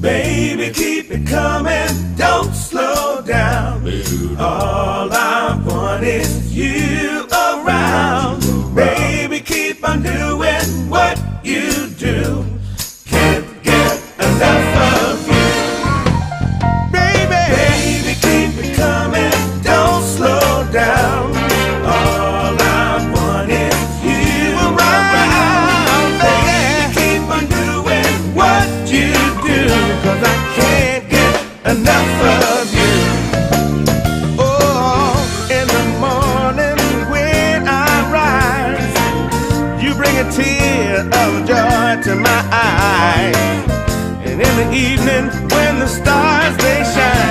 Baby, keep it coming, don't slow down. All I want is you tear of joy to my eyes. And in the evening when the stars they shine,